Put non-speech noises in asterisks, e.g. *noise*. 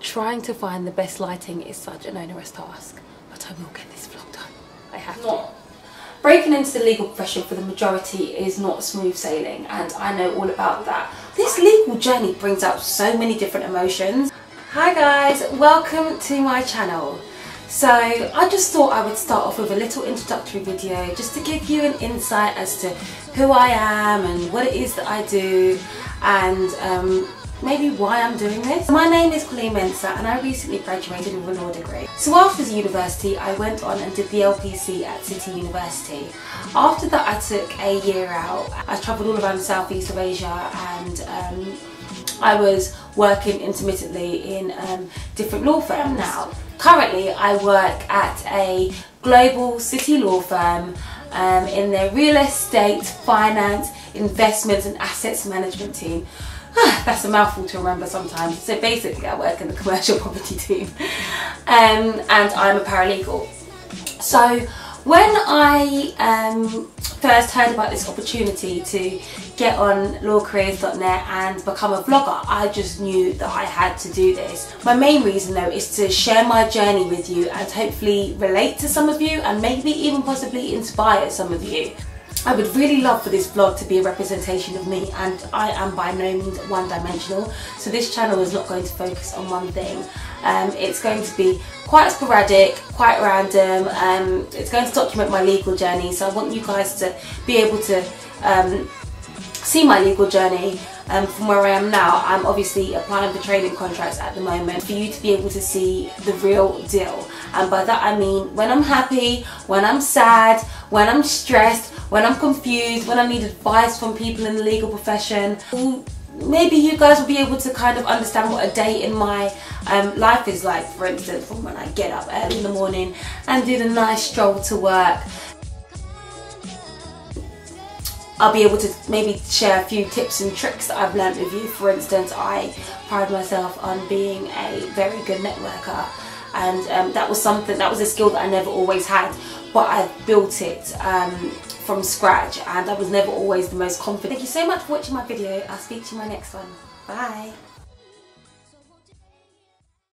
Trying to find the best lighting is such an onerous task, but I will get this vlog done. I have not. Breaking into the legal profession for the majority is not smooth sailing and I know all about that. This legal journey brings out so many different emotions. Hi guys, welcome to my channel. So I just thought I would start off with a little introductory video just to give you an insight as to who I am and what it is that I do and um, maybe why I'm doing this. My name is Coleen Mensa and I recently graduated with a law degree. So after the university I went on and did the LPC at City University. After that I took a year out. I travelled all around the southeast of Asia and um, I was working intermittently in um, different law firms now. Currently I work at a global city law firm um, in their real estate, finance, investments and assets management team. That's a mouthful to remember sometimes. So basically I work in the commercial *laughs* property team um, and I'm a paralegal. So when I um, first heard about this opportunity to get on lawcareers.net and become a vlogger, I just knew that I had to do this. My main reason though is to share my journey with you and hopefully relate to some of you and maybe even possibly inspire some of you. I would really love for this vlog to be a representation of me and I am by no means one dimensional so this channel is not going to focus on one thing. Um, it's going to be quite sporadic, quite random, um, it's going to document my legal journey so I want you guys to be able to um, see my legal journey um, from where I am now. I'm obviously applying for training contracts at the moment for you to be able to see the real deal and by that I mean when I'm happy, when I'm sad, when I'm stressed, when I'm confused, when I need advice from people in the legal profession. Maybe you guys will be able to kind of understand what a day in my um, life is like. For instance, from when I get up early in the morning and do the nice stroll to work. I'll be able to maybe share a few tips and tricks that I've learned with you. For instance, I pride myself on being a very good networker and um, that was something, that was a skill that I never always had but I've built it um, from scratch and I was never always the most confident. Thank you so much for watching my video. I'll speak to you in my next one. Bye.